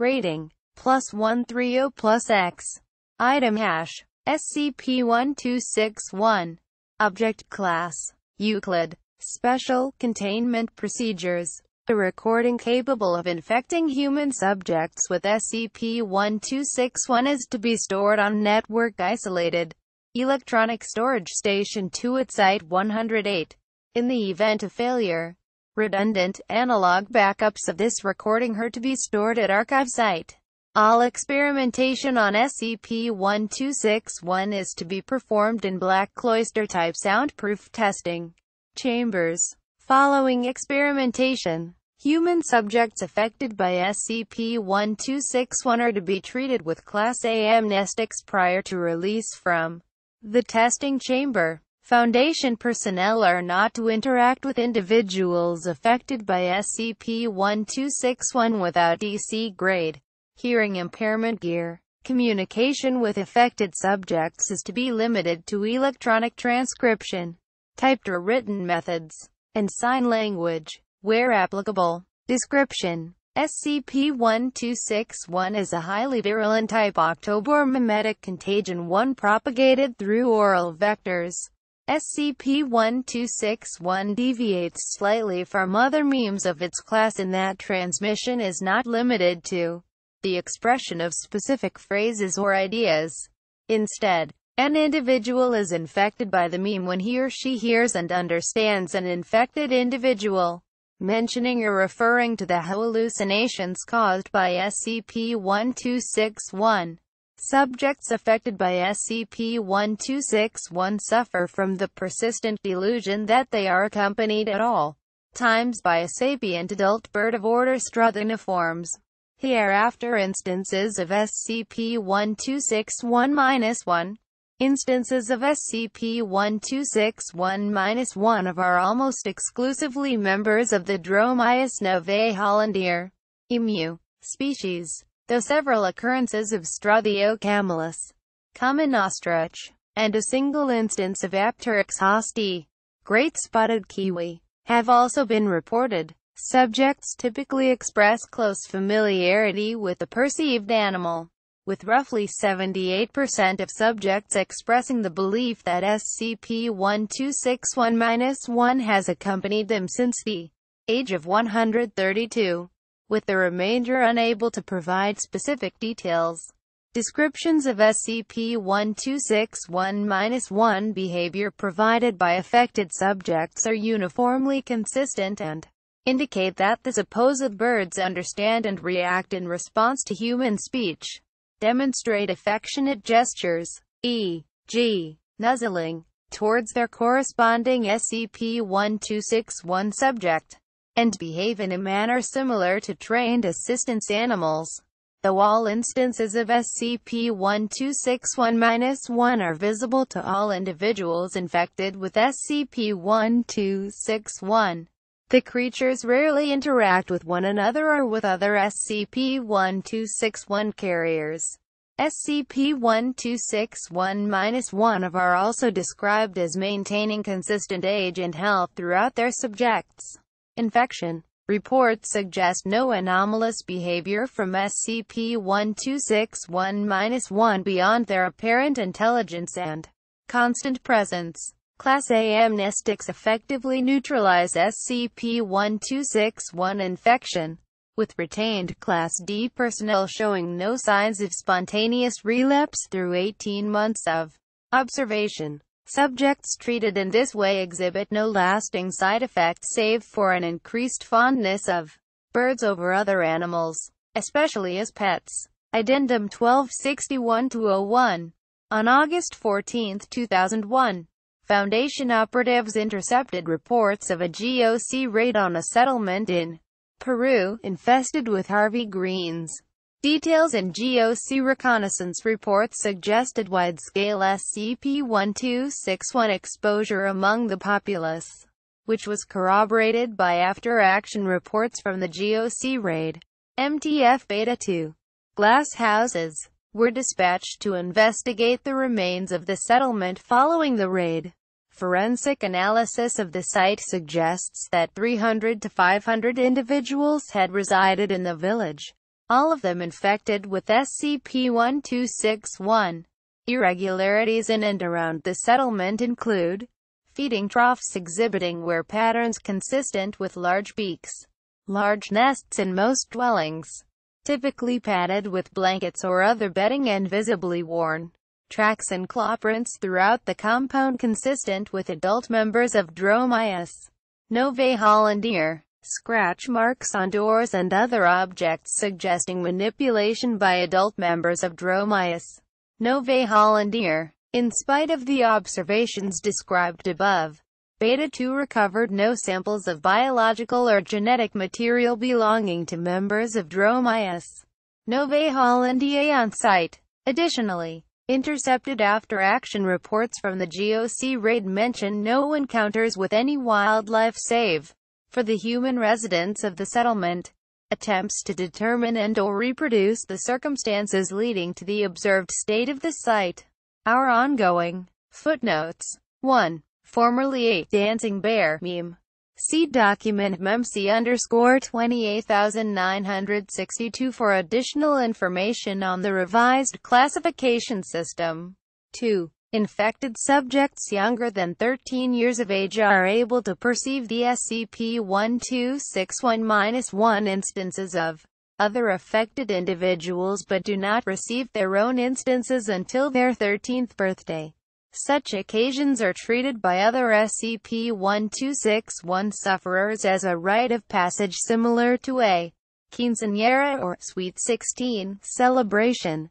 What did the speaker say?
Rating. Plus 130 plus X. Item hash. SCP-1261. Object Class. Euclid. Special Containment Procedures. A recording capable of infecting human subjects with SCP-1261 is to be stored on network-isolated electronic storage station 2 at Site 108. In the event of failure, redundant, analog backups of this recording are to be stored at archive site. All experimentation on SCP-1261 is to be performed in Black Cloister-type soundproof testing chambers. Following experimentation, human subjects affected by SCP-1261 are to be treated with Class A amnestics prior to release from the testing chamber. Foundation personnel are not to interact with individuals affected by SCP-1261 without DC grade hearing impairment gear. Communication with affected subjects is to be limited to electronic transcription, typed or written methods, and sign language, where applicable. Description SCP-1261 is a highly virulent type october-memetic contagion one propagated through oral vectors. SCP-1261 deviates slightly from other memes of its class in that transmission is not limited to the expression of specific phrases or ideas. Instead, an individual is infected by the meme when he or she hears and understands an infected individual mentioning or referring to the hallucinations caused by SCP-1261. Subjects affected by SCP-1261 suffer from the persistent delusion that they are accompanied at all times by a sapient adult bird of order Struthioniformes. Hereafter instances of SCP-1261-1 Instances of SCP-1261-1 of are almost exclusively members of the Dromaeus novae hollandier emu species, though several occurrences of Struthio camelus common ostrich, and a single instance of Apteryx haastii, great spotted kiwi, have also been reported. Subjects typically express close familiarity with the perceived animal, with roughly 78% of subjects expressing the belief that SCP-1261-1 has accompanied them since the age of 132, with the remainder unable to provide specific details. Descriptions of SCP-1261-1 behavior provided by affected subjects are uniformly consistent and indicate that the supposed birds understand and react in response to human speech, demonstrate affectionate gestures, e.g., nuzzling, towards their corresponding SCP-1261 subject, and behave in a manner similar to trained assistance animals. Though all instances of SCP-1261-1 are visible to all individuals infected with SCP-1261, the creatures rarely interact with one another or with other SCP-1261 carriers. SCP-1261-1 of are also described as maintaining consistent age and health throughout their subjects. Infection Reports suggest no anomalous behavior from SCP-1261-1 beyond their apparent intelligence and constant presence. Class A amnestics effectively neutralize SCP-1261 infection, with retained Class D personnel showing no signs of spontaneous relapse through 18 months of observation. Subjects treated in this way exhibit no lasting side effects save for an increased fondness of birds over other animals, especially as pets. Addendum 1261-01 On August 14, 2001, Foundation operatives intercepted reports of a GOC raid on a settlement in Peru, infested with Harvey greens. Details in GOC reconnaissance reports suggested wide-scale SCP-1261 exposure among the populace, which was corroborated by after-action reports from the GOC raid. MTF Beta 2 glass houses were dispatched to investigate the remains of the settlement following the raid. Forensic analysis of the site suggests that 300 to 500 individuals had resided in the village. All of them infected with SCP-1261. Irregularities in and around the settlement include feeding troughs exhibiting wear patterns consistent with large beaks, large nests in most dwellings, typically padded with blankets or other bedding and visibly worn, tracks and claw prints throughout the compound consistent with adult members of Dromaeus novae hollandiae, scratch marks on doors and other objects suggesting manipulation by adult members of Dromaeus novae hollandiae. In spite of the observations described above, Beta 2 recovered no samples of biological or genetic material belonging to members of Dromaeus novae hollandiae on site. Additionally, intercepted after-action reports from the GOC raid mention no encounters with any wildlife save for the human residents of the settlement. Attempts to determine and or reproduce the circumstances leading to the observed state of the site are ongoing. Footnotes 1. Formerly a dancing bear meme. See document memc underscore 28962 for additional information on the revised classification system. 2. Infected subjects younger than 13 years of age are able to perceive the SCP-1261-1 instances of other affected individuals but do not receive their own instances until their 13th birthday. Such occasions are treated by other SCP-1261 sufferers as a rite of passage similar to a quinceañera or Sweet 16 celebration.